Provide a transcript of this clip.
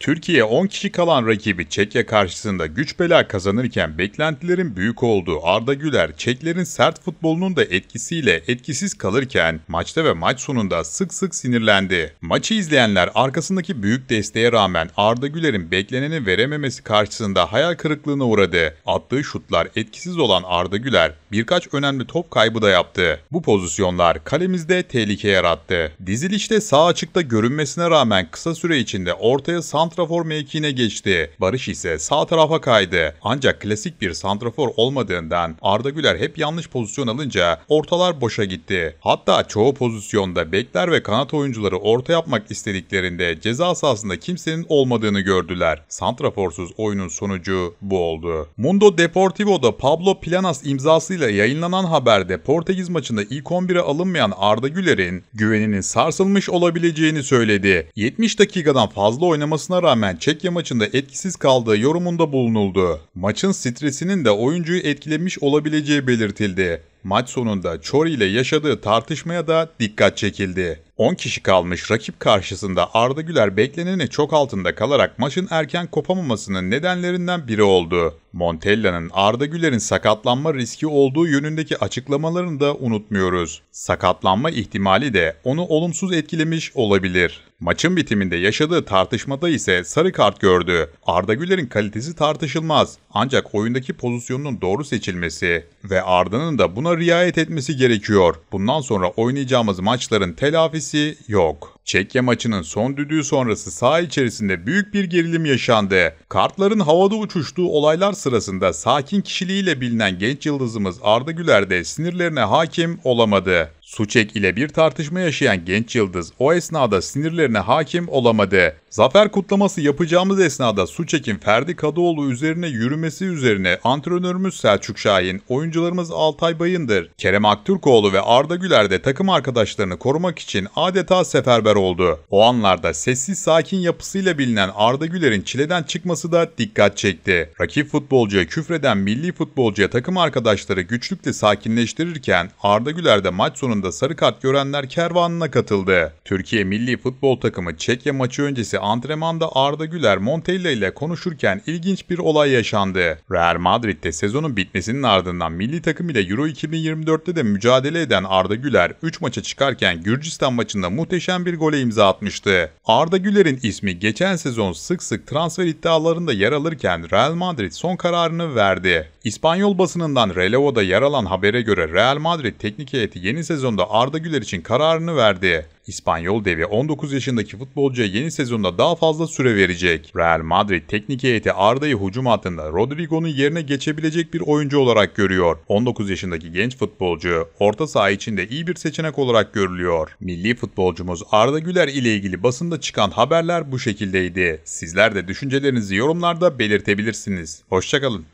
Türkiye 10 kişi kalan rakibi Çekya karşısında güç bela kazanırken beklentilerin büyük olduğu Arda Güler, Çeklerin sert futbolunun da etkisiyle etkisiz kalırken maçta ve maç sonunda sık sık sinirlendi. Maçı izleyenler arkasındaki büyük desteğe rağmen Arda Güler'in bekleneni verememesi karşısında hayal kırıklığına uğradı. Attığı şutlar etkisiz olan Arda Güler birkaç önemli top kaybı da yaptı. Bu pozisyonlar kalemizde tehlike yarattı. Dizilişte sağ açıkta görünmesine rağmen kısa süre içinde ortaya santrafor mevkiine geçti. Barış ise sağ tarafa kaydı. Ancak klasik bir santrafor olmadığından Arda Güler hep yanlış pozisyon alınca ortalar boşa gitti. Hatta çoğu pozisyonda bekler ve kanat oyuncuları orta yapmak istediklerinde ceza sahasında kimsenin olmadığını gördüler. Santraforsuz oyunun sonucu bu oldu. Mundo Deportivo'da Pablo Planas imzasıyla yayınlanan haberde Portekiz maçında ilk 11'e alınmayan Arda Güler'in güveninin sarsılmış olabileceğini söyledi. 70 dakikadan fazla oynamasına rağmen Çekya maçında etkisiz kaldığı yorumunda bulunuldu. Maçın stresinin de oyuncuyu etkilemiş olabileceği belirtildi. Maç sonunda Çori ile yaşadığı tartışmaya da dikkat çekildi. 10 kişi kalmış rakip karşısında Arda Güler bekleneni çok altında kalarak maçın erken kopamamasının nedenlerinden biri oldu. Montella'nın Arda Güler'in sakatlanma riski olduğu yönündeki açıklamalarını da unutmuyoruz. Sakatlanma ihtimali de onu olumsuz etkilemiş olabilir. Maçın bitiminde yaşadığı tartışmada ise sarı kart gördü. Arda Güler'in kalitesi tartışılmaz. Ancak oyundaki pozisyonunun doğru seçilmesi ve Arda'nın da buna riayet etmesi gerekiyor. Bundan sonra oynayacağımız maçların telafisi yok. Çekya maçının son düdüğü sonrası saha içerisinde büyük bir gerilim yaşandı. Kartların havada uçuştuğu olaylar sırasında sakin kişiliğiyle bilinen genç yıldızımız Arda Güler de sinirlerine hakim olamadı. Suçek ile bir tartışma yaşayan genç yıldız o esnada sinirlerine hakim olamadı. Zafer kutlaması yapacağımız esnada Suçek'in Ferdi Kadıoğlu üzerine yürümesi üzerine antrenörümüz Selçuk Şahin, oyuncularımız Altay Bayındır, Kerem Aktürkoğlu ve Arda Güler de takım arkadaşlarını korumak için adeta seferber oldu. O anlarda sessiz sakin yapısıyla bilinen Arda Güler'in çileden çıkması da dikkat çekti. Rakip futbolcuya küfreden milli futbolcuya takım arkadaşları güçlükle sakinleştirirken Arda Güler de maç sonunda sarı kart görenler kervanına katıldı. Türkiye milli futbol takımı Çekya maçı öncesi antrenmanda Arda Güler Montella ile konuşurken ilginç bir olay yaşandı. Real Madrid'de sezonun bitmesinin ardından milli takım ile Euro 2024'te de mücadele eden Arda Güler 3 maça çıkarken Gürcistan maçında muhteşem bir gole imza atmıştı. Arda Güler'in ismi geçen sezon sık sık transfer iddialarında yer alırken Real Madrid son kararını verdi. İspanyol basınından Relevo'da yer alan habere göre Real Madrid teknik heyeti yeni sezonda Arda Güler için kararını verdi. İspanyol devi 19 yaşındaki futbolcuya yeni sezonda daha fazla süre verecek. Real Madrid teknik heyeti Arda'yı hücum hattında Rodrigo'nun yerine geçebilecek bir oyuncu olarak görüyor. 19 yaşındaki genç futbolcu orta saha içinde iyi bir seçenek olarak görülüyor. Milli futbolcumuz Arda Güler ile ilgili basında çıkan haberler bu şekildeydi. Sizler de düşüncelerinizi yorumlarda belirtebilirsiniz. Hoşçakalın.